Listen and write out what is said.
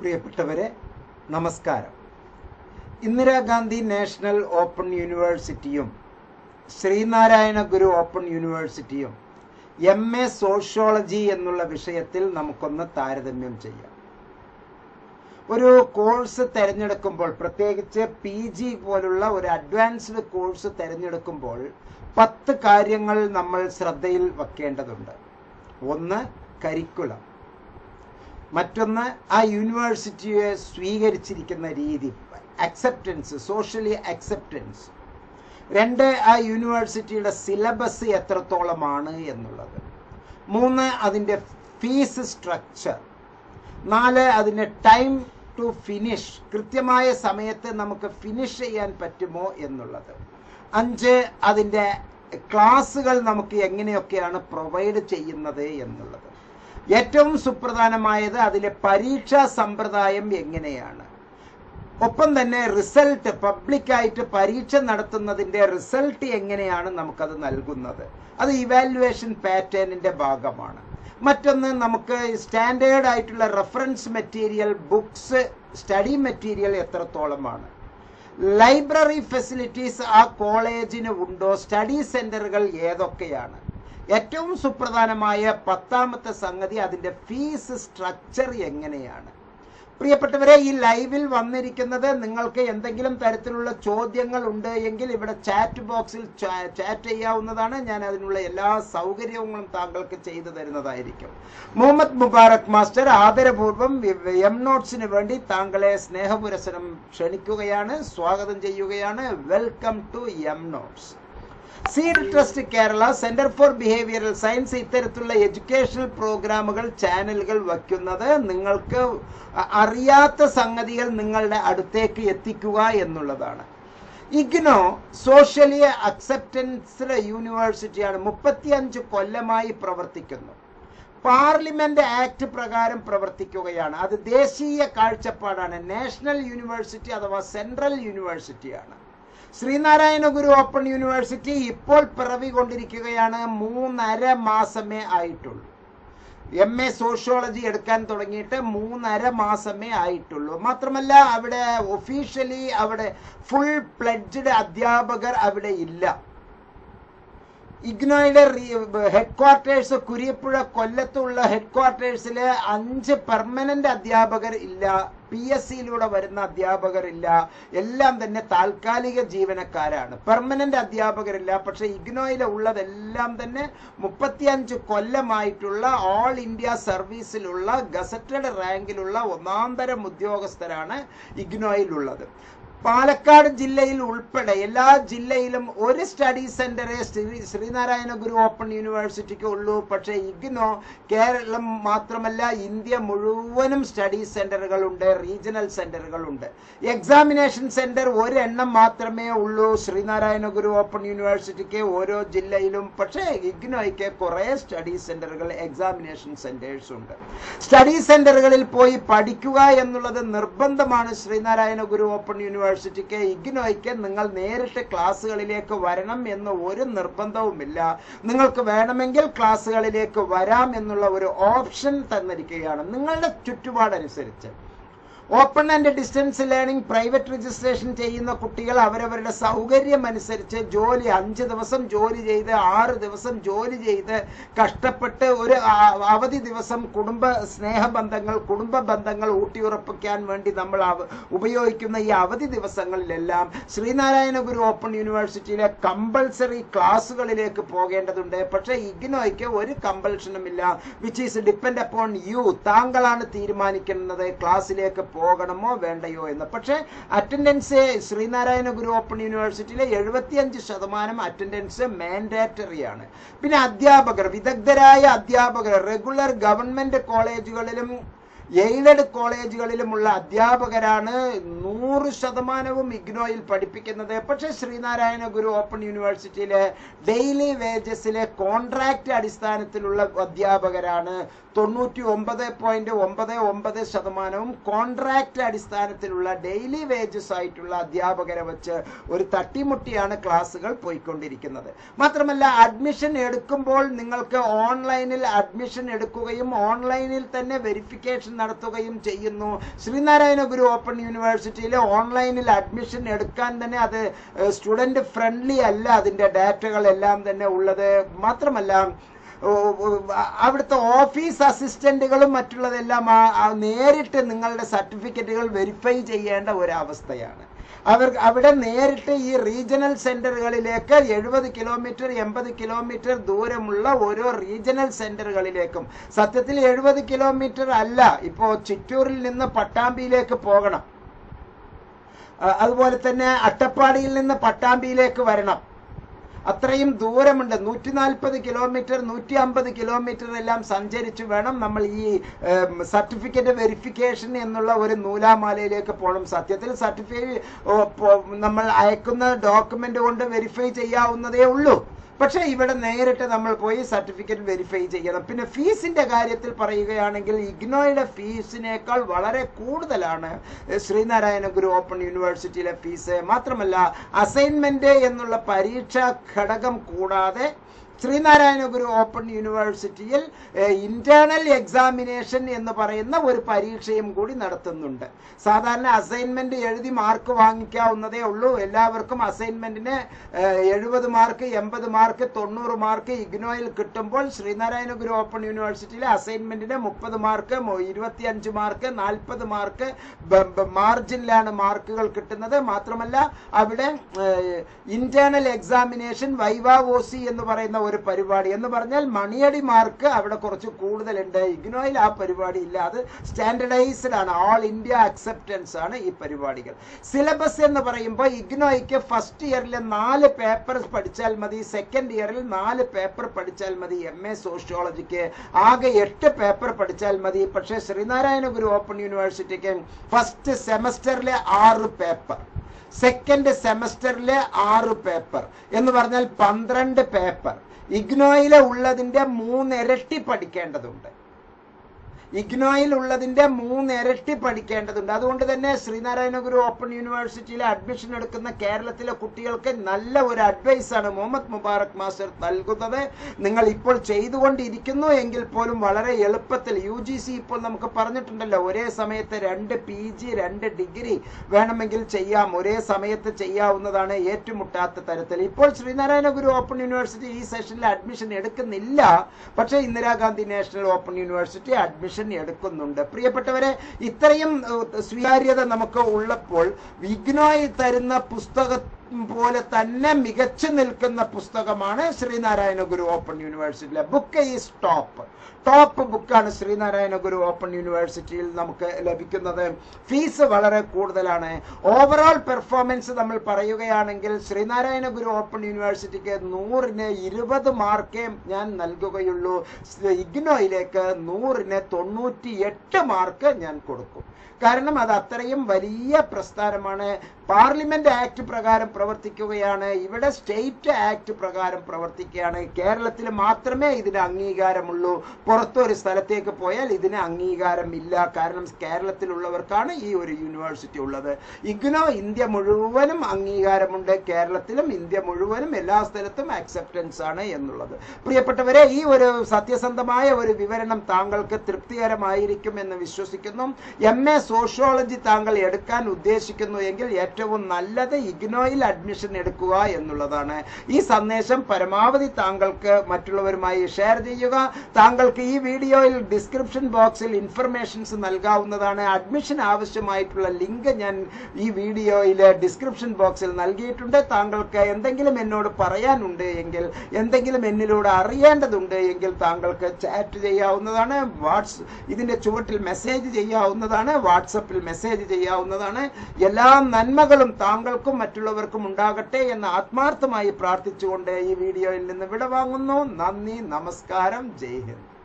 പ്രിയപ്പെട്ടവരെ നമസ്കാരം. Indira Gandhi national open യൂണിവേഴ്സിറ്റിയും ശ്രീനാരായണ ഗുരു ഓപ്പൺ യൂണിവേഴ്സിറ്റിയും എം എ സോഷ്യോളജി എന്നുള്ള വിഷയത്തിൽ നമുക്കൊന്ന് താരതമ്യം ചെയ്യാം. ഒരു കോഴ്സ് തിരഞ്ഞെടുക്കുമ്പോൾ പ്രത്യേകിച്ച് പി ജി പോലുള്ള ഒരു അഡ്വാൻസ്ഡ് കോഴ്സ് തിരഞ്ഞെടുക്കുമ്പോൾ പത്ത് കാര്യങ്ങൾ നമ്മൾ ശ്രദ്ധയിൽ വെക്കേണ്ടതുണ്ട്. ഒന്ന് കരിക്കുലം. മറ്റൊന്ന് ആ യൂണിവേഴ്സിറ്റിയെ സ്വീകരിച്ചിരിക്കുന്ന രീതി അക്സെപ്റ്റൻസ് സോഷ്യലി അക്സെപ്റ്റൻസ് രണ്ട് ആ യൂണിവേഴ്സിറ്റിയുടെ സിലബസ് എത്രത്തോളമാണ് എന്നുള്ളത്. മൂന്ന് അതിന്റെ ഫീസ് സ്ട്രക്ചർ നാല് അതിന്റെ ടൈം ടു ഫിനിഷ് കൃത്യമായ സമയത്ത് നമുക്ക് ഫിനിഷ് ചെയ്യാൻ പറ്റുമോ എന്നുള്ളത്. അഞ്ച് അതിന്റെ ക്ലാസ്സുകൾ നമുക്ക് എങ്ങനെയൊക്കെയാണ് പ്രൊവൈഡ് ചെയ്യുന്നത് എന്നുള്ളത്. ഏറ്റവും സുപ്രധാനമായത് അതിലെ പരീക്ഷാ സമ്പ്രദായം എങ്ങനെയാണ്? ഒപ്പം തന്നെ റിസൾട്ട് പബ്ലിക്കായിട്ട് പരീക്ഷ നടത്തുന്നതിന്റെ റിസൾട്ട് എങ്ങനെയാണ് നമുക്കത് നൽകുന്നത്? അത് ഇവാലുവേഷൻ പാറ്റേണിന്റെ ഭാഗമാണ്. മറ്റൊന്ന് നമുക്ക് സ്റ്റാൻഡേർഡ് ആയിട്ടുള്ള reference material books study material എത്രത്തോളമാണ്? ലൈബ്രറി ഫെസിലിറ്റീസ് ആ കോളേജിന് ഉണ്ടോ? സ്റ്റഡി സെന്ററുകൾ ഏതൊക്കെയാണ്? ഏറ്റവും സുപ്രധാനമായ പത്താമത്തെ സംഗതി അതിന്റെ ഫീസ് സ്ട്രക്ചർ എങ്ങനെയാണ്? പ്രിയപ്പെട്ടവരെ ഈ ലൈവിൽ വന്നിരിക്കുന്നത് നിങ്ങൾക്ക് എന്തെങ്കിലും തരത്തിലുള്ള ചോദ്യങ്ങൾ ഉണ്ട് എങ്കിൽ ഇവിടെ ചാറ്റ് ബോക്സിൽ ചാറ്റ് ചെയ്യാവുന്നതാണ്. ഞാൻ അതിനുള്ള എല്ലാ സൗകര്യങ്ങളും താങ്കൾക്ക് ചെയ്തു തരുന്നതായിരിക്കും. മുഹമ്മദ് മുബാറക് മാസ്റ്റർ ആദരപൂർവം എം നോട്ട്സിന് വേണ്ടി താങ്കളെ സ്നേഹപുരസരം ക്ഷണിക്കുകയാണ് സ്വാഗതം ചെയ്യുകയാണ്. Welcome to M notes seed trust Kerala centre for behavioural science ഇത്തരത്തിലുള്ള എഡ്യൂക്കേഷണൽ പ്രോഗ്രാമുകൾ ചാനലുകൾ വയ്ക്കുന്നത് നിങ്ങൾക്ക് അറിയാത്ത സംഗതികൾ നിങ്ങളുടെ അടുത്തേക്ക് എത്തിക്കുക എന്നുള്ളതാണ്. ഇഗ്നോ സോഷ്യലി അക്സെപ്റ്റൻസ് യൂണിവേഴ്സിറ്റിയാണ് മുപ്പത്തിയഞ്ച് കൊല്ലമായി പ്രവർത്തിക്കുന്നു. പാർലമെന്റ് ആക്ട് പ്രകാരം പ്രവർത്തിക്കുകയാണ്. അത് ദേശീയ കാഴ്ചപ്പാടാണ്. നാഷണൽ യൂണിവേഴ്സിറ്റി അഥവാ സെൻട്രൽ യൂണിവേഴ്സിറ്റിയാണ്. ശ്രീനാരായണ ഗുരു ഓപ്പൺ യൂണിവേഴ്സിറ്റി ഇപ്പോൾ പിറവി കൊണ്ടിരിക്കുകയാണ് മൂന്നര മാസമേ ആയിട്ടുള്ളൂ. എം എ സോഷ്യോളജി എടുക്കാൻ തുടങ്ങിയിട്ട് മൂന്നര മാസമേ ആയിട്ടുള്ളൂ. മാത്രമല്ല അവിടെ ഒഫീഷ്യലി അവിടെ ഫുൾ പ്ലഡ്ജഡ് അധ്യാപകർ അവിടെ ഇല്ല. ഇഗ്നോയുടെ ഹെഡ് ക്വാർട്ടേഴ്സ് കുരിയപ്പുഴ കൊല്ലത്തുള്ള ഹെഡ് ക്വാർട്ടേഴ്സിൽ അഞ്ച് പെർമനന്റ് അധ്യാപകർ ഇല്ല. പി എസ് സിയിലൂടെ വരുന്ന അധ്യാപകരില്ല. എല്ലാം തന്നെ താൽക്കാലിക ജീവനക്കാരാണ്. പെർമനന്റ് അധ്യാപകരില്ല. പക്ഷെ ഇഗ്നോയിൽ ഉള്ളതെല്ലാം തന്നെ മുപ്പത്തിയഞ്ച് കൊല്ലമായിട്ടുള്ള ഓൾ ഇന്ത്യ സർവീസിലുള്ള ഗസറ്റഡ് റാങ്കിലുള്ള ഒന്നാം തരം ഉദ്യോഗസ്ഥരാണ് ഇഗ്നോയിലുള്ളത്. പാലക്കാട് ജില്ലയിൽ ഉൾപ്പെടെ എല്ലാ ജില്ലയിലും ഒരു സ്റ്റഡി സെന്ററെ ശ്രീ ശ്രീനാരായണ ഗുരു ഓപ്പൺ യൂണിവേഴ്സിറ്റിക്ക് ഉള്ളൂ. പക്ഷേ ഇഗ്നോ കേരളം മാത്രമല്ല ഇന്ത്യ മുഴുവനും സ്റ്റഡി സെന്ററുകളുണ്ട് റീജിയണൽ സെന്ററുകളുണ്ട് എക്സാമിനേഷൻ സെന്റർ ഒരെണ്ണം മാത്രമേ ഉള്ളൂ ശ്രീനാരായണ ഗുരു ഓപ്പൺ യൂണിവേഴ്സിറ്റിക്ക് ഓരോ ജില്ലയിലും. പക്ഷേ ഇഗ്നോയ്ക്ക് കുറേ സ്റ്റഡി സെന്ററുകൾ എക്സാമിനേഷൻ സെന്റേഴ്സ് ഉണ്ട്. സ്റ്റഡി സെന്ററുകളിൽ പോയി പഠിക്കുക എന്നുള്ളത് നിർബന്ധമാണ് ശ്രീനാരായണ ഗുരു ഓപ്പൺ യൂണിവേഴ്സിറ്റി യൂണിവേഴ്സിറ്റിക്ക് ഇഗ്നോയ്ക്ക് നിങ്ങൾ നേരിട്ട് ക്ലാസ്സുകളിലേക്ക് വരണം എന്ന് ഒരു നിർബന്ധവുമില്ല. നിങ്ങൾക്ക് വേണമെങ്കിൽ ക്ലാസ്സുകളിലേക്ക് വരാം എന്നുള്ള ഒരു ഓപ്ഷൻ തന്നിരിക്കുകയാണ് നിങ്ങളുടെ ചുറ്റുപാടനുസരിച്ച്. Open and distance learning private registration ചെയ്യുന്ന കുട്ടികൾ അവരവരുടെ സൗകര്യം അനുസരിച്ച് ജോലി അഞ്ച് ദിവസം ജോലി ചെയ്ത് ആറ് ദിവസം ജോലി ചെയ്ത് കഷ്ടപ്പെട്ട് ഒരു അവധി ദിവസം കുടുംബ സ്നേഹബന്ധങ്ങൾ കുടുംബ ബന്ധങ്ങൾ ഊട്ടിയുറപ്പിക്കാൻ വേണ്ടി നമ്മൾ ഉപയോഗിക്കുന്ന ഈ അവധി ദിവസങ്ങളിലെല്ലാം ശ്രീനാരായണഗുരു ഓപ്പൺ യൂണിവേഴ്സിറ്റിയിലെ കമ്പൾസറി ക്ലാസ്സുകളിലേക്ക് പോകേണ്ടതുണ്ട്. പക്ഷേ ഇഗ്നോയ്ക്ക് ഒരു കമ്പൾഷനും ഇല്ല. Which is depend upon you താങ്കളാണ് തീരുമാനിക്കുന്നത്. ക്ലാസ്സിലേക്ക് പോകണമോ വേണ്ടയോ എന്ന്. പക്ഷേ അറ്റൻഡൻസ് ശ്രീനാരായണ ഗുരു ഓപ്പൺ യൂണിവേഴ്സിറ്റിയിലെ എഴുപത്തിയഞ്ച് ശതമാനം അറ്റൻഡൻസ് മാൻഡേറ്ററി ആണ്. പിന്നെ അധ്യാപകർ വിദഗ്ധരായ അധ്യാപകർ റെഗുലർ ഗവൺമെന്റ് കോളേജുകളിലും എയ്ഡഡ് കോളേജുകളിലുമുള്ള അധ്യാപകരാണ് നൂറ് ശതമാനവും ഇഗ്നോയിൽ പഠിപ്പിക്കുന്നത്. പക്ഷേ ശ്രീനാരായണ ഗുരു ഓപ്പൺ യൂണിവേഴ്സിറ്റിയിലെ ഡെയിലി വേജസിലെ കോൺട്രാക്റ്റ് അടിസ്ഥാനത്തിലുള്ള അധ്യാപകരാണ്. തൊണ്ണൂറ്റി ഒമ്പത് പോയിന്റ് ഒമ്പത് ഒമ്പത് ശതമാനവും കോൺട്രാക്ട് അടിസ്ഥാനത്തിലുള്ള ഡെയിലി വേജസ് ആയിട്ടുള്ള അധ്യാപകരെ വെച്ച് ഒരു തട്ടിമുട്ടിയാണ് ക്ലാസ്സുകൾ പോയിക്കൊണ്ടിരിക്കുന്നത്. മാത്രമല്ല അഡ്മിഷൻ എടുക്കുമ്പോൾ നിങ്ങൾക്ക് ഓൺലൈനിൽ അഡ്മിഷൻ എടുക്കുകയും ഓൺലൈനിൽ തന്നെ വെരിഫിക്കേഷൻ നടത്തുകയും ചെയ്യുന്നു. ശ്രീനാരായണ ഗുരു ഓപ്പൺ യൂണിവേഴ്സിറ്റിയിൽ ഓൺലൈനിൽ അഡ്മിഷൻ എടുക്കാൻ തന്നെ അത് സ്റ്റുഡന്റ് ഫ്രണ്ട്ലി അല്ല അതിന്റെ ഡാറ്റകളെല്ലാം തന്നെ ഉള്ളത്. മാത്രമല്ല അവിടുത്തെ ഓഫീസ് അസിസ്റ്റന്റുകളും മറ്റുള്ളതെല്ലാം നേരിട്ട് നിങ്ങളുടെ സർട്ടിഫിക്കറ്റുകൾ വെരിഫൈ ചെയ്യേണ്ട ഒരവസ്ഥയാണ്. അവർ അവിടെ നേരിട്ട് ഈ റീജിയണൽ സെന്ററുകളിലേക്ക് എഴുപത് കിലോമീറ്റർ എൺപത് കിലോമീറ്റർ ദൂരമുള്ള ഓരോ റീജിയണൽ സെന്ററുകളിലേക്കും. സത്യത്തിൽ എഴുപത് കിലോമീറ്റർ അല്ല ഇപ്പോ ചിറ്റൂരിൽ നിന്ന് പട്ടാമ്പിയിലേക്ക് പോകണം. അതുപോലെ തന്നെ അട്ടപ്പാടിയിൽ നിന്ന് പട്ടാമ്പിയിലേക്ക് വരണം. അത്രയും ദൂരമുണ്ട്. നൂറ്റി നാൽപ്പത് കിലോമീറ്റർ നൂറ്റി അമ്പത് കിലോമീറ്റർ എല്ലാം സഞ്ചരിച്ച് വേണം നമ്മൾ ഈ സർട്ടിഫിക്കറ്റ് വെരിഫിക്കേഷൻ എന്നുള്ള ഒരു നൂലാമാലയിലേക്ക് പോകണം. സത്യത്തിൽ സർട്ടിഫിക്കറ്റ് നമ്മൾ അയക്കുന്ന ഡോക്യുമെന്റ് കൊണ്ട് വെരിഫൈ ചെയ്യാവുന്നതേ ഉള്ളൂ. പക്ഷേ ഇവിടെ നേരിട്ട് നമ്മൾ പോയി സർട്ടിഫിക്കറ്റ് വെരിഫൈ ചെയ്യണം. പിന്നെ ഫീസിന്റെ കാര്യത്തിൽ പറയുകയാണെങ്കിൽ ഇഗ്നോയുടെ ഫീസിനേക്കാൾ വളരെ കൂടുതലാണ് ശ്രീനാരായണ ഗുരു ഓപ്പൺ യൂണിവേഴ്സിറ്റിയിലെ ഫീസ്. മാത്രമല്ല അസൈൻമെന്റ് എന്നുള്ള പരീക്ഷാ ഘടകം കൂടാതെ ശ്രീനാരായണ ഗുരു ഓപ്പൺ യൂണിവേഴ്സിറ്റിയിൽ ഇന്റേണൽ എക്സാമിനേഷൻ എന്ന് പറയുന്ന ഒരു പരീക്ഷയും കൂടി നടത്തുന്നുണ്ട്. സാധാരണ അസൈൻമെന്റ് എഴുതി മാർക്ക് വാങ്ങിക്കാവുന്നതേ ഉള്ളൂ. എല്ലാവർക്കും അസൈൻമെന്റിന് എഴുപത് മാർക്ക് എൺപത് മാർക്ക് തൊണ്ണൂറ് മാർക്ക് ഇഗ്നോയിൽ കിട്ടുമ്പോൾ ശ്രീനാരായണപുരം ഓപ്പൺ യൂണിവേഴ്സിറ്റിയിലെ അസൈൻമെന്റിന് മുപ്പത് മാർക്ക് ഇരുപത്തിയഞ്ച് മാർക്ക് നാൽപ്പത് മാർക്ക് മാർജിനിലാണ് മാർക്കുകൾ കിട്ടുന്നത്. മാത്രമല്ല അവിടെ ഇന്റേണൽ എക്സാമിനേഷൻ വൈവാ ഓസി എന്ന് പറയുന്ന ഒരു പരിപാടി എന്ന് പറഞ്ഞാൽ മണിയടി മാർക്ക് അവിടെ കുറച്ച് കൂടുതലുണ്ട്. ഇഗ്നോയിൽ ആ പരിപാടി ഇല്ല. അത് സ്റ്റാൻഡർഡൈസ്ഡ് ആണ്. ഓൾ ഇന്ത്യ അക്സെപ്റ്റൻസ് ആണ് ഈ പരിപാടികൾ. സിലബസ് എന്ന് പറയുമ്പോൾ ഇഗ്നോയ്ക്ക് ഫസ്റ്റ് ഇയറിൽ നാല് പേപ്പർ പഠിച്ചാൽ മതി. സെക്കൻഡ് ഇയറിൽ നാല് പേപ്പർ പഠിച്ചാൽ മതി. എം എ സോഷ്യോളജിക്ക് ആകെ എട്ട് പേപ്പർ പഠിച്ചാൽ മതി. പക്ഷേ ശ്രീനാരായണ ഗുരു ഓപ്പൺ യൂണിവേഴ്സിറ്റിക്ക് ഫസ്റ്റ് സെമസ്റ്ററിലെ ആറ് പേപ്പർ സെക്കൻഡ് സെമസ്റ്ററിലെ ആറ് പേപ്പർ എന്ന് പറഞ്ഞാൽ പന്ത്രണ്ട് പേപ്പർ ഇഗ്നോയിലെ ഉള്ളതിന്റെ മൂന്നിരട്ടി പഠിക്കേണ്ടതുണ്ട്. ഇഗ്നോയിൽ ഉള്ളതിന്റെ മൂന്നിരട്ടി പഠിക്കേണ്ടതുണ്ട്. അതുകൊണ്ട് തന്നെ ശ്രീനാരായണ ഗുരു ഓപ്പൺ യൂണിവേഴ്സിറ്റിയിൽ അഡ്മിഷൻ എടുക്കുന്ന കേരളത്തിലെ കുട്ടികൾക്ക് നല്ല ഒരു അഡ്വൈസാണ് മുഹമ്മദ് മുബാറക് മാസ്റ്റർ നൽകുന്നത്. നിങ്ങൾ ഇപ്പോൾ ചെയ്തുകൊണ്ടിരിക്കുന്നു എങ്കിൽ പോലും വളരെ എളുപ്പത്തിൽ യു ജി സി ഇപ്പോൾ നമുക്ക് പറഞ്ഞിട്ടുണ്ടല്ലോ ഒരേ സമയത്ത് രണ്ട് പി ജി രണ്ട് ഡിഗ്രി വേണമെങ്കിൽ ചെയ്യാം. ഒരേ സമയത്ത് ചെയ്യാവുന്നതാണ് ഏറ്റുമുട്ടാത്ത തരത്തിൽ. ഇപ്പോൾ ശ്രീനാരായണ ഗുരു ഓപ്പൺ യൂണിവേഴ്സിറ്റി ഈ സെഷനിൽ അഡ്മിഷൻ എടുക്കുന്നില്ല. പക്ഷേ Indira Gandhi national open university admission എടുക്കുന്നുണ്ട്. പ്രിയപ്പെട്ടവരെ ഇത്രയും സ്വീകാര്യത നമുക്ക് ഉള്ളപ്പോൾ വിഗ്നോയി തരുന്ന പുസ്തക പോലെ തന്നെ മികച്ചു നിൽക്കുന്ന പുസ്തകമാണ് ശ്രീനാരായണ ഗുരു ഓപ്പൺ യൂണിവേഴ്സിറ്റിയിലെ. ബുക്ക് ഈസ് ടോപ്പ് ടോപ്പ് ബുക്കാണ് ശ്രീനാരായണ ഗുരു ഓപ്പൺ യൂണിവേഴ്സിറ്റിയിൽ നമുക്ക് ലഭിക്കുന്നത്. ഫീസ് വളരെ കൂടുതലാണ്. ഓവറോൾ പെർഫോമൻസ് നമ്മൾ പറയുകയാണെങ്കിൽ ശ്രീനാരായണ ഗുരു ഓപ്പൺ യൂണിവേഴ്സിറ്റിക്ക് നൂറിന് ഇരുപത് മാർക്കേ ഞാൻ നൽകുകയുള്ളൂ. ഇഗ്നോയിലേക്ക് നൂറിന് തൊണ്ണൂറ്റി മാർക്ക് ഞാൻ കൊടുക്കും. കാരണം അത് അത്രയും വലിയ പ്രസ്ഥാനമാണ്. പാർലമെന്റ് ആക്ട് പ്രകാരം പ്രവർത്തിക്കുകയാണ്. ഇവിടെ സ്റ്റേറ്റ് ആക്ട് പ്രകാരം പ്രവർത്തിക്കുകയാണ്. കേരളത്തിൽ മാത്രമേ ഇതിന് അംഗീകാരമുള്ളൂ. പുറത്തൊരു സ്ഥലത്തേക്ക് പോയാൽ ഇതിന് അംഗീകാരമില്ല. കാരണം കേരളത്തിലുള്ളവർക്കാണ് ഈ ഒരു യൂണിവേഴ്സിറ്റി ഉള്ളത്. ഇഗ്നോ ഇന്ത്യ മുഴുവനും അംഗീകാരമുണ്ട്. കേരളത്തിലും ഇന്ത്യ മുഴുവനും എല്ലാ സ്ഥലത്തും അക്സെപ്റ്റൻസ് ആണ് എന്നുള്ളത്. പ്രിയപ്പെട്ടവരെ ഈ ഒരു സത്യസന്ധമായ ഒരു വിവരണം താങ്കൾക്ക് തൃപ്തികരമായിരിക്കും എന്ന് വിശ്വസിക്കുന്നു. എം എ സോഷ്യോളജി താങ്കൾ എടുക്കാൻ ഉദ്ദേശിക്കുന്നു എങ്കിൽ ഏറ്റവും നല്ലത് ഇഗ്നോയിൽ അഡ്മിഷൻ എടുക്കുക എന്നുള്ളതാണ്. ഈ സന്ദേശം പരമാവധി താങ്കൾക്ക് മറ്റുള്ളവരുമായി ഷെയർ ചെയ്യുക. താങ്കൾക്ക് ഈ വീഡിയോയിൽ ഡിസ്ക്രിപ്ഷൻ ബോക്സിൽ ഇൻഫർമേഷൻസ് നൽകാവുന്നതാണ്. അഡ്മിഷൻ ആവശ്യമായിട്ടുള്ള ലിങ്ക് ഞാൻ ഈ വീഡിയോയിൽ ഡിസ്ക്രിപ്ഷൻ ബോക്സിൽ നൽകിയിട്ടുണ്ട്. താങ്കൾക്ക് എന്തെങ്കിലും എന്നോട് പറയാനുണ്ട് എങ്കിൽ എന്തെങ്കിലും എന്നിലൂടെ അറിയേണ്ടതുണ്ട് എങ്കിൽ താങ്കൾക്ക് ചാറ്റ് ചെയ്യാവുന്നതാണ്. വാട്സ് ഇതിന്റെ ചുവട്ടിൽ മെസ്സേജ് ചെയ്യാവുന്നതാണ്. വാട്സപ്പിൽ മെസ്സേജ് ചെയ്യാവുന്നതാണ്. എല്ലാ നന്മകളും താങ്കൾക്കും മറ്റുള്ളവർക്കും ഉണ്ടാകട്ടെ എന്ന് ആത്മാർത്ഥമായി പ്രാർത്ഥിച്ചുകൊണ്ട് ഈ വീഡിയോയിൽ നിന്ന് വിടവാങ്ങുന്നു. നന്ദി നമസ്കാരം. ജയ് ഹിന്ദ്.